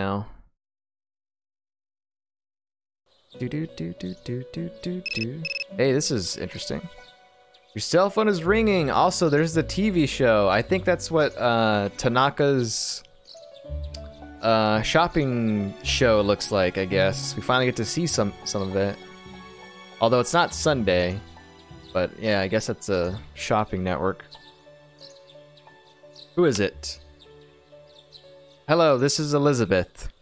now. Do do do do do do do do. Hey, this is interesting. Your cell phone is ringing. Also, there's the TV show. I think that's what uh, Tanaka's uh, shopping show looks like. I guess we finally get to see some some of it. Although it's not Sunday, but yeah, I guess that's a shopping network. Who is it? Hello, this is Elizabeth.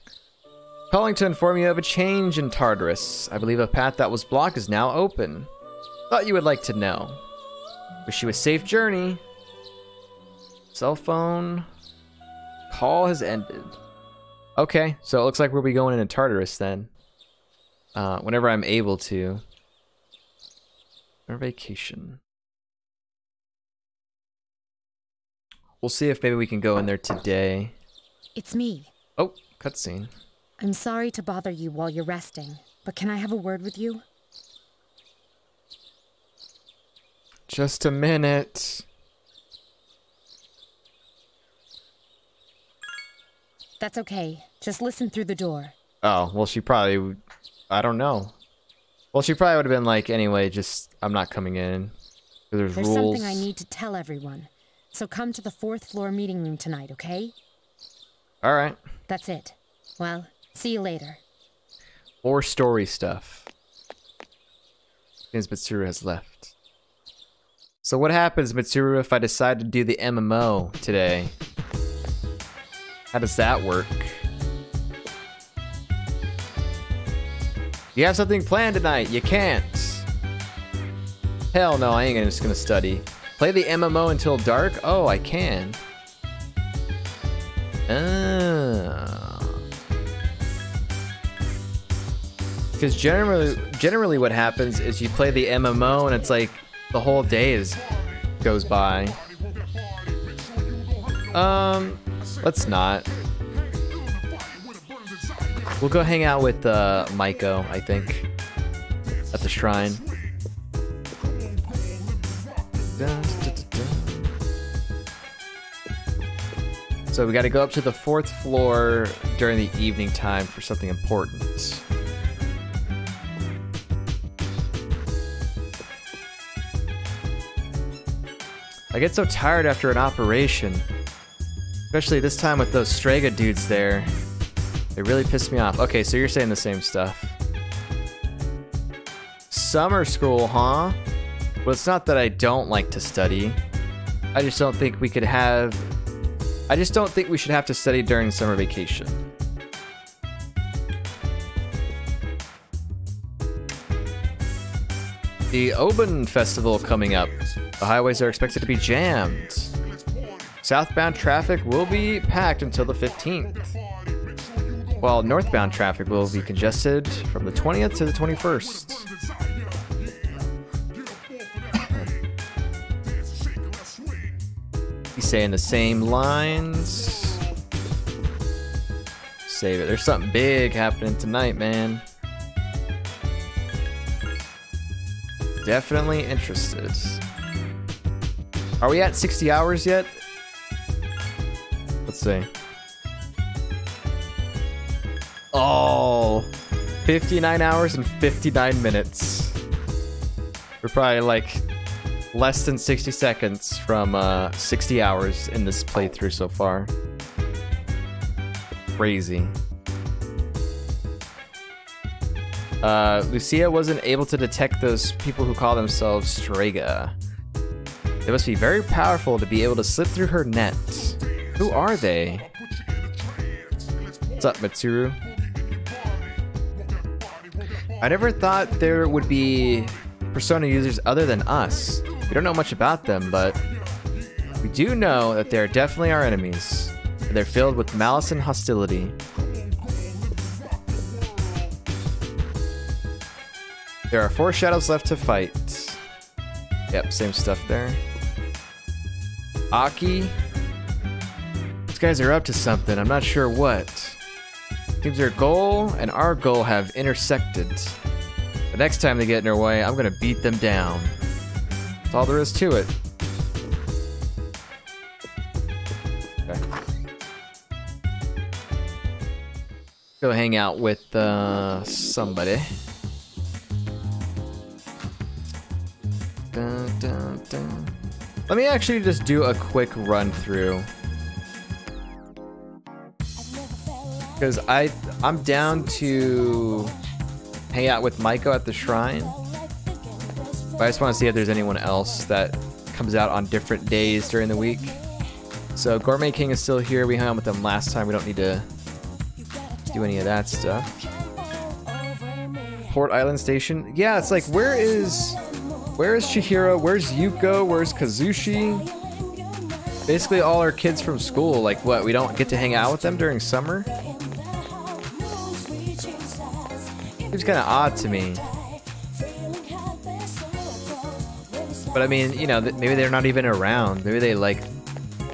Calling to inform you of a change in Tartarus. I believe a path that was blocked is now open. Thought you would like to know. Wish you a safe journey. Cell phone. Call has ended. Okay, so it looks like we'll be going into Tartarus then. Uh, whenever I'm able to. Our vacation. We'll see if maybe we can go in there today. It's me. Oh, cutscene. I'm sorry to bother you while you're resting, but can I have a word with you? Just a minute. That's okay. Just listen through the door. Oh, well, she probably. would- I don't know. Well, she probably would have been like, anyway, just. I'm not coming in. There's, There's rules. something I need to tell everyone. So come to the fourth floor meeting room tonight, okay? Alright. That's it. Well, see you later. More story stuff. Since Mitsuru has left. So what happens, Mitsuru, if I decide to do the MMO today? How does that work? You have something planned tonight. You can't. Hell no, I ain't gonna- just gonna study. Play the MMO until dark? Oh, I can. Because generally, generally what happens is you play the MMO and it's like the whole day is goes by. Um, let's not. We'll go hang out with uh, Maiko, I think, at the shrine. So we got to go up to the fourth floor during the evening time for something important. I get so tired after an operation. Especially this time with those Strega dudes there. They really piss me off. Okay, so you're saying the same stuff. Summer school, huh? Well, it's not that I don't like to study. I just don't think we could have... I just don't think we should have to study during summer vacation. The Obon Festival coming up. The highways are expected to be jammed. Southbound traffic will be packed until the 15th, while northbound traffic will be congested from the 20th to the 21st. Saying the same lines. Save it. There's something big happening tonight, man. Definitely interested. Are we at 60 hours yet? Let's see. Oh, 59 hours and 59 minutes. We're probably like less than 60 seconds from uh, 60 hours in this playthrough so far. Crazy. Uh, Lucia wasn't able to detect those people who call themselves Strega. They must be very powerful to be able to slip through her net. Who are they? What's up, Mitsuru? I never thought there would be Persona users other than us. We don't know much about them, but we do know that they are definitely our enemies. They're filled with malice and hostility. There are four shadows left to fight. Yep, same stuff there. Aki. These guys are up to something. I'm not sure what. Seems their goal and our goal have intersected. The next time they get in our way, I'm gonna beat them down. That's all there is to it. Okay. Go hang out with uh, somebody. Dun, dun, dun. Let me actually just do a quick run through. Because I I'm down to hang out with Maiko at the shrine. But I just want to see if there's anyone else that comes out on different days during the week. So Gourmet King is still here. We hung out with them last time. We don't need to do any of that stuff. Port Island Station. Yeah, it's like where is where is Chihiro? Where's Yuko? Where's Kazushi? Basically all our kids from school. Like what? We don't get to hang out with them during summer? Seems kind of odd to me. But I mean, you know, maybe they're not even around. Maybe they like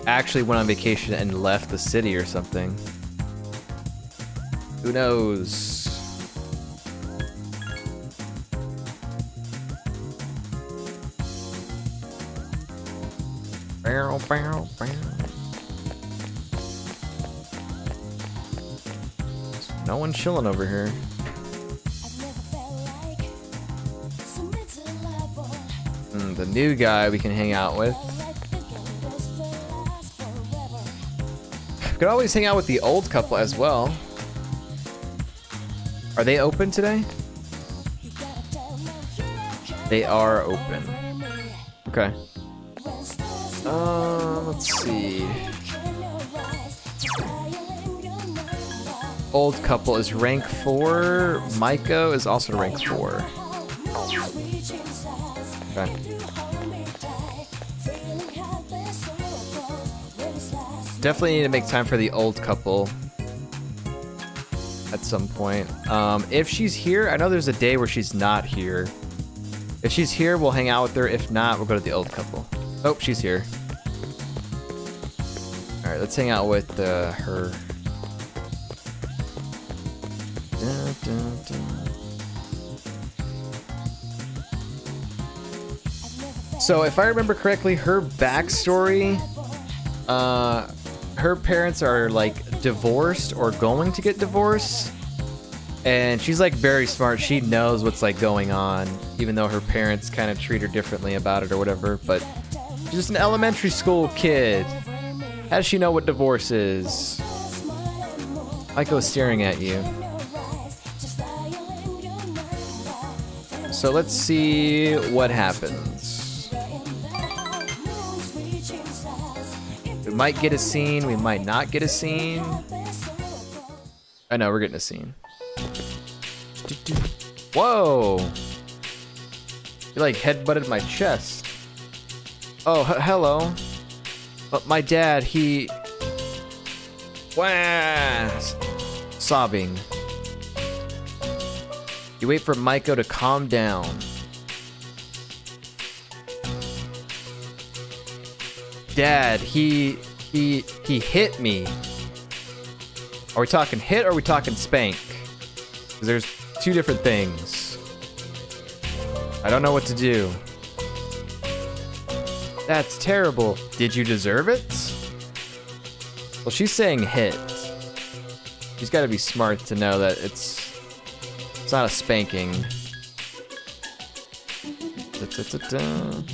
actually went on vacation and left the city or something. Who knows? Barrel, barrel, barrel. No one chilling over here. New guy we can hang out with. Could always hang out with the old couple as well. Are they open today? They are open. Okay. Uh, let's see. Old couple is rank 4. Maiko is also rank 4. Okay. Definitely need to make time for the old couple at some point. Um, if she's here, I know there's a day where she's not here. If she's here, we'll hang out with her. If not, we'll go to the old couple. Oh, she's here. All right, let's hang out with uh, her. So, if I remember correctly, her backstory, uh, her parents are like divorced or going to get divorced. And she's like very smart. She knows what's like going on, even though her parents kind of treat her differently about it or whatever. But she's just an elementary school kid. How does she know what divorce is? Maiko's staring at you. So let's see what happens. Might get a scene, we might not get a scene. Oh, I know, we're getting a scene. Whoa! You like headbutted my chest. Oh, hello. But my dad, he... Wah! Sobbing. You wait for Maiko to calm down. Dad, he... he... he hit me. Are we talking hit or are we talking spank? Because there's two different things. I don't know what to do. That's terrible. Did you deserve it? Well, she's saying hit. She's got to be smart to know that it's it's not a spanking.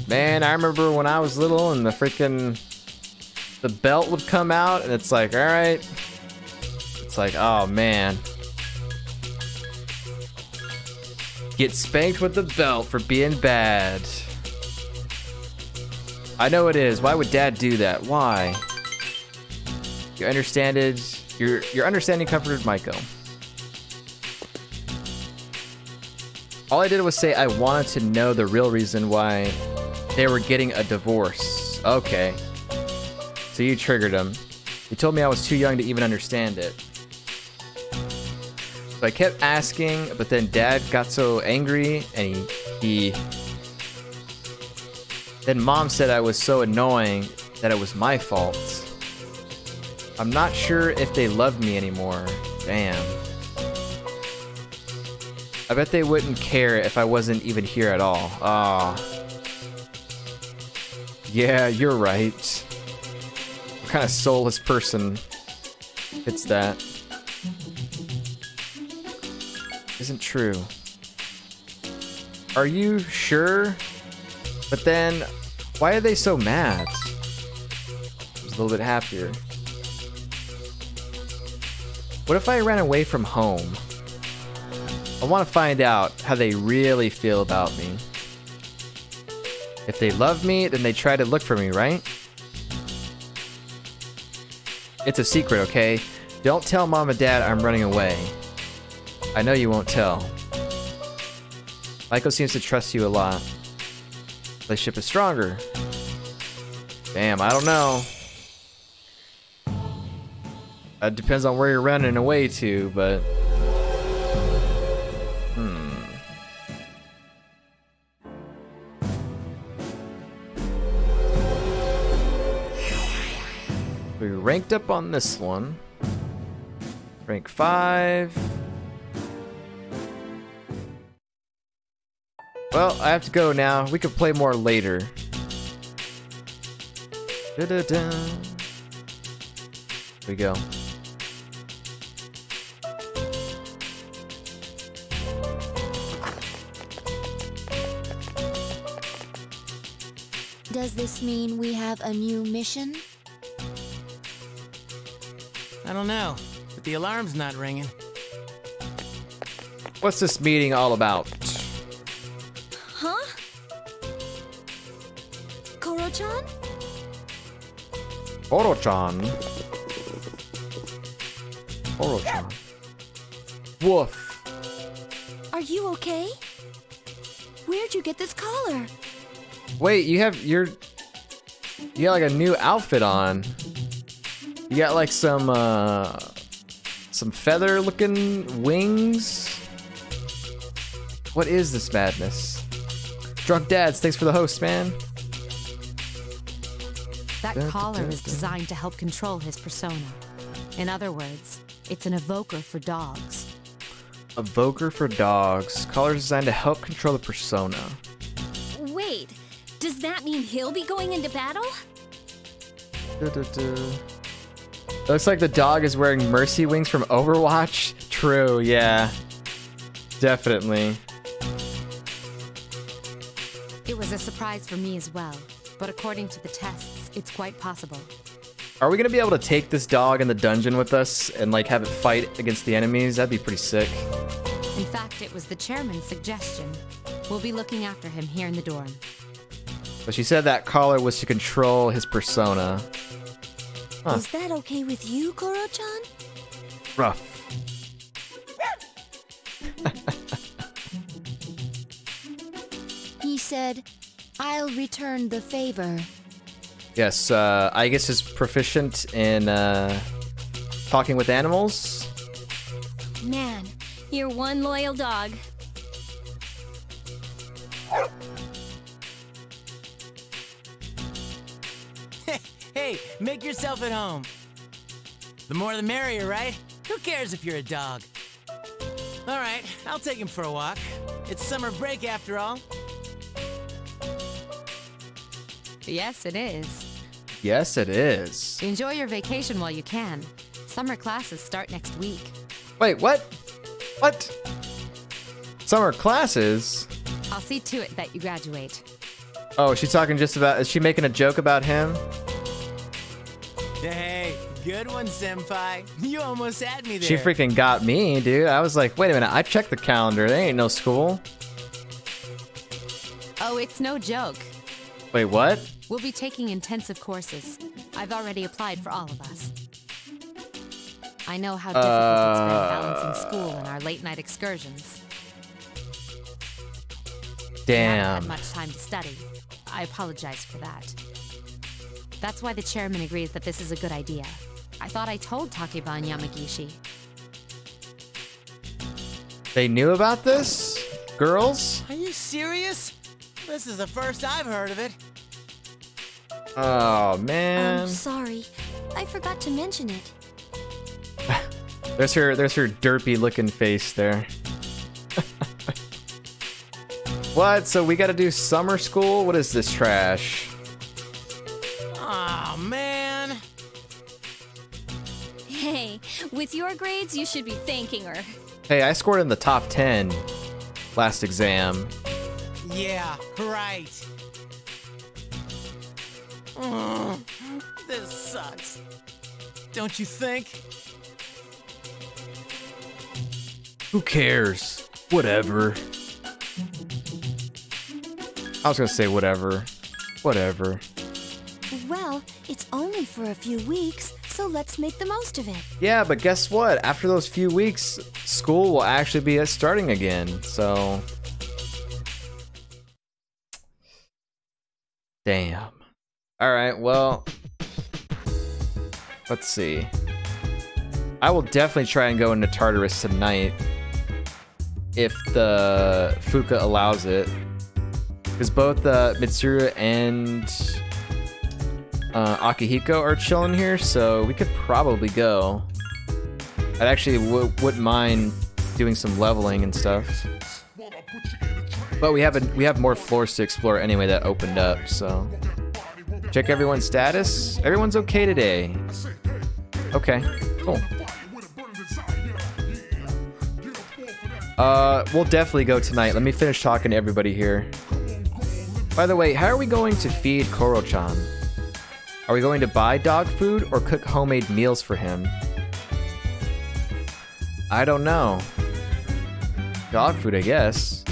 Man, I remember when I was little and the freaking the belt would come out and it's like, all right. It's like, oh man. Get spanked with the belt for being bad. I know it is. Why would dad do that? Why? You understand it. Your your understanding comforted Maiko. All I did was say I wanted to know the real reason why they were getting a divorce. Okay. So you triggered him. You told me I was too young to even understand it. So I kept asking, but then dad got so angry and he, he then mom said I was so annoying that it was my fault. I'm not sure if they love me anymore. Damn. I bet they wouldn't care if I wasn't even here at all. Ah. Yeah, you're right. What kind of soulless person It's that? isn't true. Are you sure? But then, why are they so mad? I was a little bit happier. What if I ran away from home? I want to find out how they really feel about me. If they love me, then they try to look for me, right? It's a secret, okay? Don't tell mom and dad I'm running away. I know you won't tell. Maiko seems to trust you a lot. Relationship is stronger. Damn, I don't know. It depends on where you're running away to, but... ranked up on this one. Rank 5. Well, I have to go now. We could play more later. Da -da -da. Here we go. Does this mean we have a new mission? I don't know, but the alarm's not ringing. What's this meeting all about? Huh? Koro-chan? Oro-chan. Oro-chan. Woof. Are you okay? Where'd you get this collar? Wait, you have your you got like a new outfit on. You got like some uh some feather looking wings. What is this madness? Drunk dads, thanks for the host, man. That collar is designed to help control his persona. In other words, it's an evoker for dogs. Evoker for dogs. Collar designed to help control the persona. Wait, does that mean he'll be going into battle? Du-du-du. Looks like the dog is wearing mercy wings from Overwatch. True, yeah. Definitely. It was a surprise for me as well, but according to the tests, it's quite possible. Are we gonna be able to take this dog in the dungeon with us and like have it fight against the enemies? That'd be pretty sick. In fact, it was the chairman's suggestion. We'll be looking after him here in the dorm. But she said that collar was to control his persona. Huh. Is that okay with you, Koro-chan? Rough. He said, I'll return the favor. Yes, uh, Aigis is proficient in uh, talking with animals. Man, you're one loyal dog. Hey, make yourself at home. The more the merrier, right? Who cares if you're a dog? All right, I'll take him for a walk. It's summer break after all. Yes, it is. Yes, it is. Enjoy your vacation while you can. Summer classes start next week. Wait, what? What? Summer classes? I'll see to it that you graduate. Oh, she's talking just about. Is she making a joke about him? Hey, good one, Senpai. You almost had me there. She freaking got me, dude. I was like, wait a minute. I checked the calendar. There ain't no school. Oh, it's no joke. Wait, what? We'll be taking intensive courses. I've already applied for all of us. I know how difficult it's been uh, balancing school and our late night excursions. We haven't Damn. had much time to study. I apologize for that. That's why the chairman agrees that this is a good idea. I thought I told Takeba and Yamagishi. They knew about this? Girls? Are you serious? This is the first I've heard of it. Oh, man. I'm man. sorry. I forgot to mention it. There's her there's her derpy looking face there. what? So we gotta do summer school? What is this trash? Grades, you should be thanking her. Hey, I scored in the top 10 last exam. Yeah, right. Mm, this sucks. Don't you think? Who cares? Whatever. I was gonna say whatever. Whatever. Well, it's only for a few weeks, so let's make the most of it. Yeah, but guess what? After those few weeks, school will actually be starting again, so. Damn. Alright, well. Let's see. I will definitely try and go into Tartarus tonight. If the Fuuka allows it. Because both uh, Mitsuru and uh, Akihiko are chilling here, so we could probably go. I actually wouldn't mind doing some leveling and stuff. But we have a, we have more floors to explore anyway that opened up, so check everyone's status. Everyone's okay today. Okay, cool. Uh, we'll definitely go tonight. Let me finish talking to everybody here. By the way, how are we going to feed Koro-chan? Are we going to buy dog food or cook homemade meals for him? I don't know. Dog food, I guess.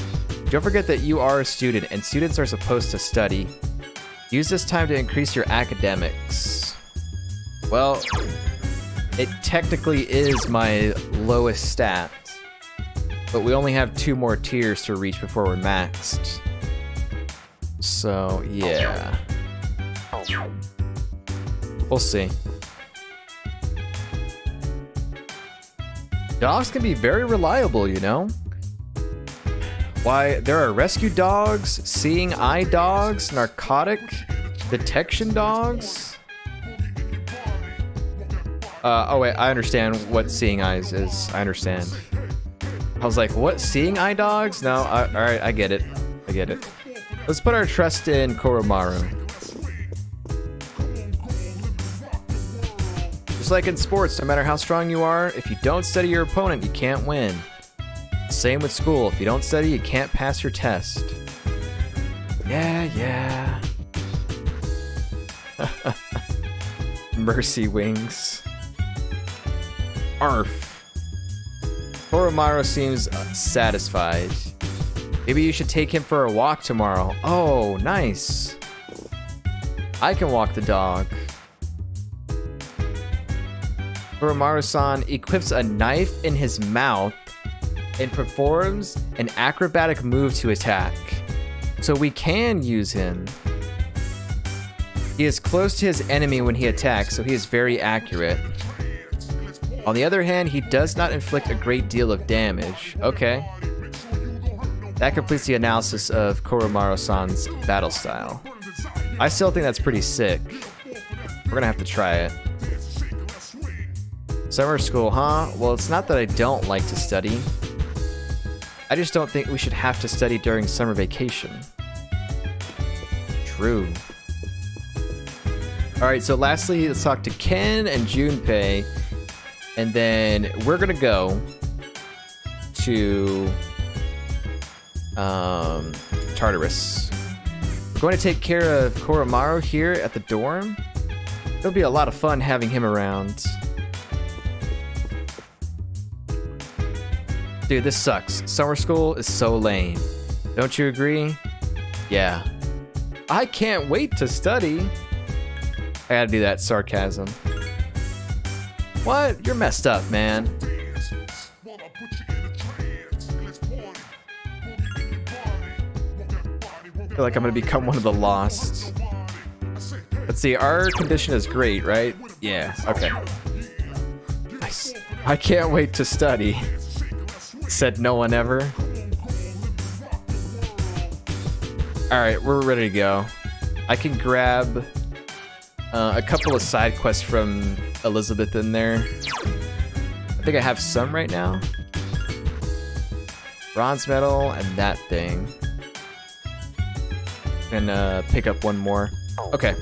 Don't forget that you are a student and students are supposed to study. Use this time to increase your academics. Well, it technically is my lowest stat, but we only have two more tiers to reach before we're maxed. So, yeah. We'll see. Dogs can be very reliable, you know? Why, there are rescue dogs, seeing eye dogs, narcotic detection dogs. Uh, oh wait, I understand what seeing eyes is. I understand. I was like, what, seeing eye dogs? No, I, all right, I get it. I get it. Let's put our trust in Koromaru. Just like in sports, no matter how strong you are, if you don't study your opponent, you can't win. Same with school. If you don't study, you can't pass your test. Yeah, yeah. Mercy wings. Arf. Koromaru seems uh, satisfied. Maybe you should take him for a walk tomorrow. Oh, nice. I can walk the dog. Koromaru-san equips a knife in his mouth and performs an acrobatic move to attack. So we can use him. He is close to his enemy when he attacks, so he is very accurate. On the other hand, he does not inflict a great deal of damage. Okay. That completes the analysis of Koromaru-san's battle style. I still think that's pretty sick. We're gonna have to try it. Summer school, huh? Well, it's not that I don't like to study. I just don't think we should have to study during summer vacation. True. Alright, so lastly, let's talk to Ken and Junpei. And then we're gonna go to um, Tartarus. We're going to take care of Koromaru here at the dorm. It'll be a lot of fun having him around. Dude, this sucks. Summer school is so lame. Don't you agree? Yeah. I can't wait to study. I gotta do that sarcasm. What? You're messed up, man. Feel like I'm gonna become one of the lost. Let's see, our condition is great, right? Yeah, okay. I can't wait to study. Said no one ever. Alright, we're ready to go. I can grab uh, a couple of side quests from Elizabeth in there. I think I have some right now. Bronze medal and that thing. And uh, pick up one more. Okay.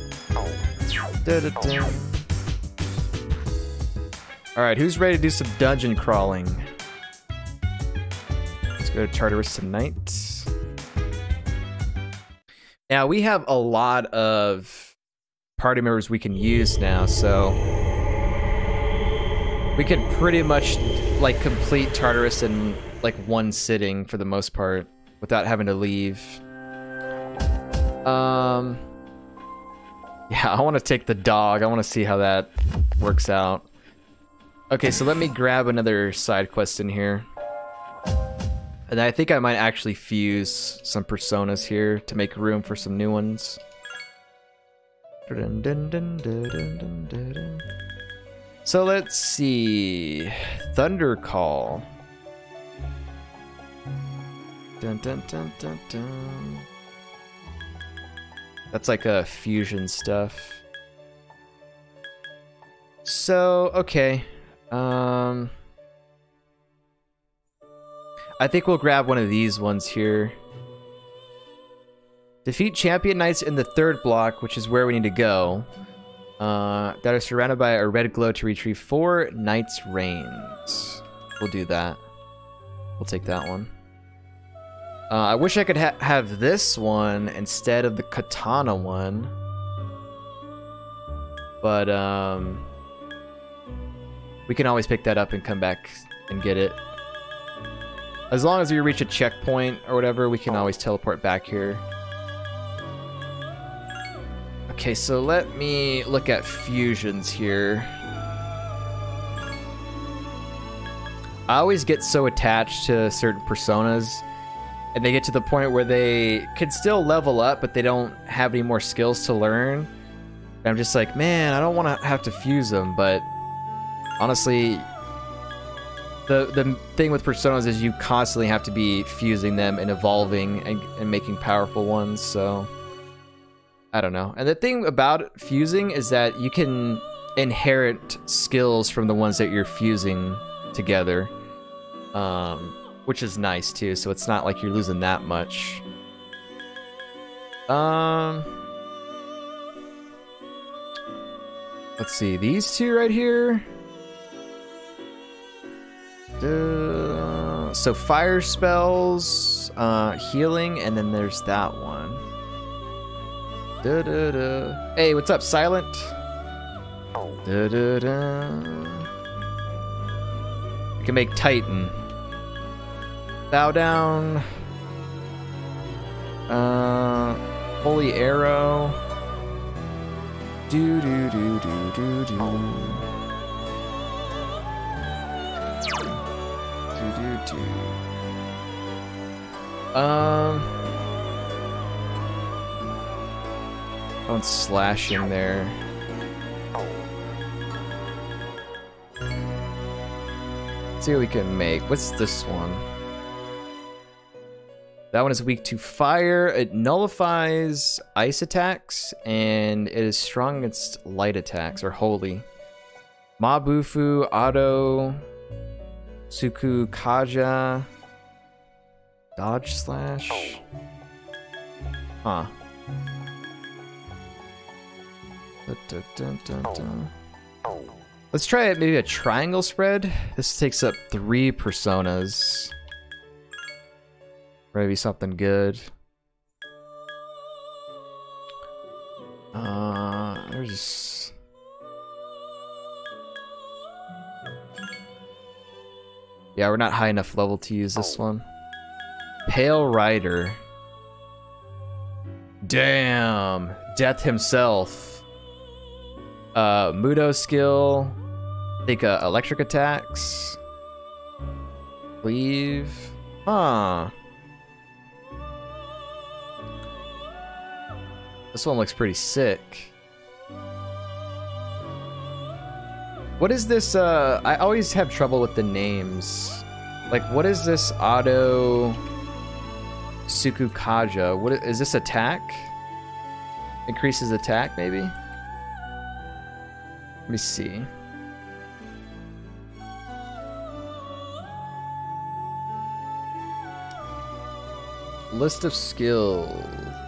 Alright, who's ready to do some dungeon crawling? Go to Tartarus tonight. Now, we have a lot of party members we can use now, so... We could pretty much, like, complete Tartarus in, like, one sitting for the most part, without having to leave. Um... Yeah, I want to take the dog. I want to see how that works out. Okay, so let me grab another side quest in here. And I think I might actually fuse some personas here to make room for some new ones. So let's see. Thunder Call. Dun, dun, dun. That's like a fusion stuff. So, okay. Um, I think we'll grab one of these ones here. Defeat champion knights in the third block, which is where we need to go. Uh, that are surrounded by a red glow to retrieve four knights' reigns. We'll do that. We'll take that one. Uh, I wish I could ha have this one instead of the katana one. But, um... We can always pick that up and come back and get it. As long as we reach a checkpoint or whatever, we can always teleport back here. Okay, so let me look at fusions here. I always get so attached to certain personas, and they get to the point where they can still level up, but they don't have any more skills to learn. And I'm just like, man, I don't want to have to fuse them, but honestly, the the thing with personas is you constantly have to be fusing them and evolving and, and making powerful ones. So I don't know. And the thing about fusing is that you can inherit skills from the ones that you're fusing together, um, which is nice too. So it's not like you're losing that much. Um. Let's see, these two right here. Uh, so fire spells, uh, healing, and then there's that one. Da, da, da. Hey, what's up, Silent? Da, da, da. We can make Titan. Bow down. Uh, Holy Arrow. Do do do do do do. Do do. Um. slash in there. Let's see what we can make. What's this one? That one is weak to fire. It nullifies ice attacks, and it is strong against light attacks, or holy. Mabufu, auto, Sukukaja. Dodge slash. Huh. Dun, dun, dun, Let's try maybe a triangle spread. This takes up three personas. Maybe something good. Uh, there's Yeah, we're not high enough level to use this one. Pale Rider. Damn. Death himself. Uh, Mudo skill. I think uh, electric attacks. Leave. Huh. This one looks pretty sick. What is this, uh, I always have trouble with the names. Like, what is this auto Sukukaja? What is this attack? Increases attack, maybe? Let me see. List of skills.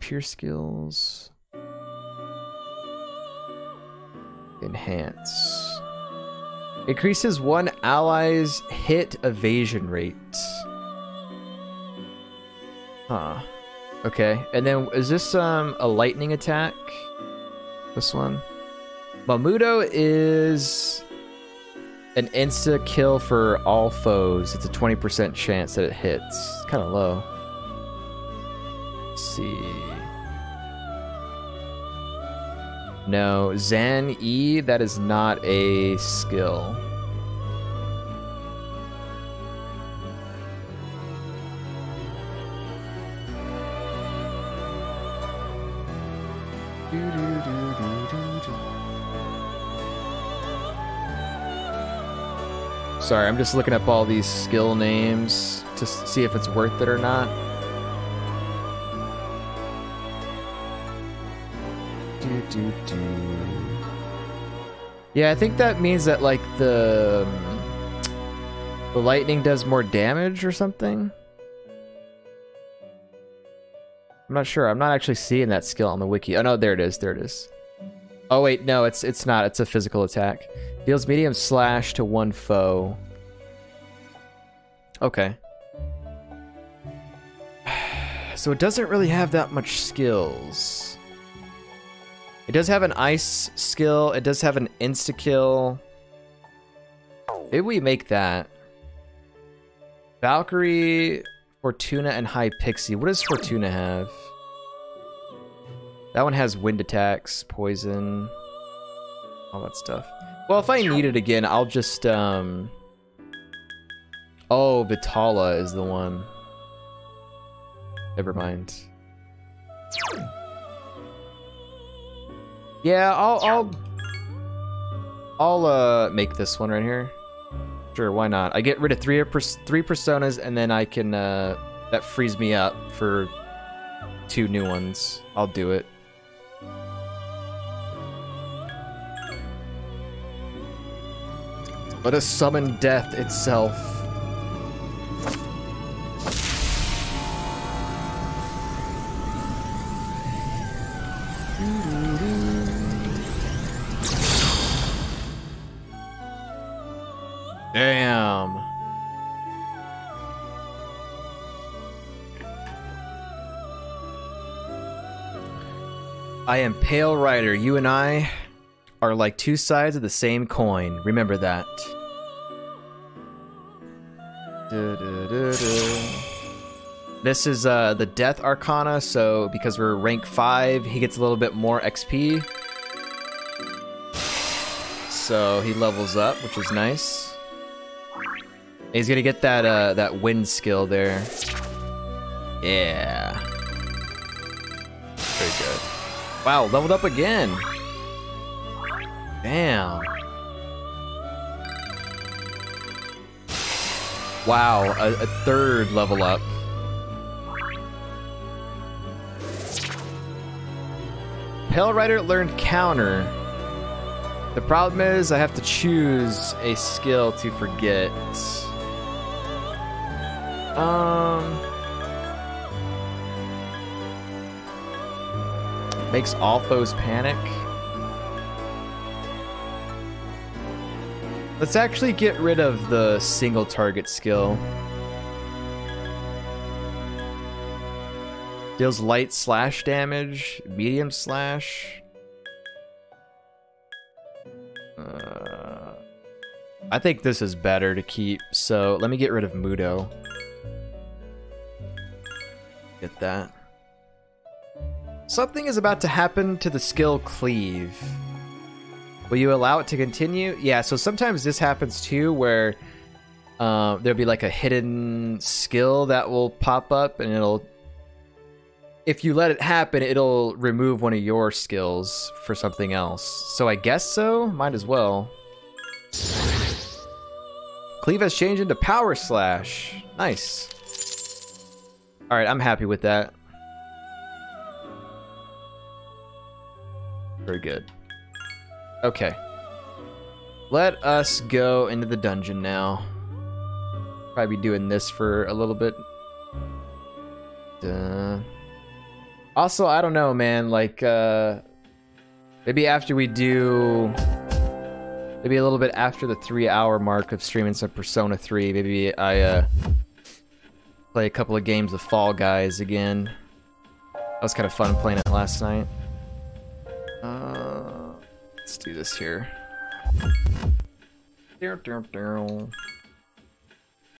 Pure skills. Enhance. Increases one ally's hit evasion rate. Huh. Okay. And then is this um a lightning attack? This one? Mamudo is an insta kill for all foes. It's a 20% chance that it hits. It's kind of low. See. No, Zan E, that is not a skill. Sorry, I'm just looking up all these skill names to see if it's worth it or not. Do, do. Yeah, I think that means that like the um, the lightning does more damage or something. I'm not sure. I'm not actually seeing that skill on the wiki. Oh no, there it is. There it is. Oh wait, no, it's it's not. It's a physical attack. Deals medium slash to one foe. Okay. So it doesn't really have that much skills. It does have an ice skill. It does have an insta kill. Maybe we make that. Valkyrie, Fortuna, and High Pixie. What does Fortuna have? That one has wind attacks, poison, all that stuff. Well, if I need it again, I'll just, um... Oh, Vitala is the one. Never mind. Yeah, I'll, I'll... I'll, uh, make this one right here. Sure, why not? I get rid of three, three personas, and then I can, uh... That frees me up for two new ones. I'll do it. Let us summon death itself. Damn. I am Pale Rider. You and I are like two sides of the same coin. Remember that. This is uh, the Death Arcana, so because we're rank 5, he gets a little bit more XP. So he levels up, which is nice. He's gonna get that uh, that wind skill there. Yeah. Very good. Wow, leveled up again. Damn. Wow, a, a third level up. Pale Rider learned counter. The problem is I have to choose a skill to forget. Um... Makes all foes panic. Let's actually get rid of the single target skill. Deals light slash damage, medium slash. Uh, I think this is better to keep, so let me get rid of Mudo. That. Something is about to happen to the skill Cleave. Will you allow it to continue? Yeah, so sometimes this happens too, where uh, there'll be like a hidden skill that will pop up and it'll... If you let it happen, it'll remove one of your skills for something else. So I guess so? Might as well. Cleave has changed into Power Slash. Nice. Alright, I'm happy with that. Very good. Okay. Let us go into the dungeon now. Probably be doing this for a little bit. Duh. Also, I don't know, man. Like, uh, maybe after we do maybe a little bit after the three-hour mark of streaming some Persona 3, maybe I uh, play a couple of games of Fall Guys again. That was kind of fun playing it last night. Uh, let's do this here.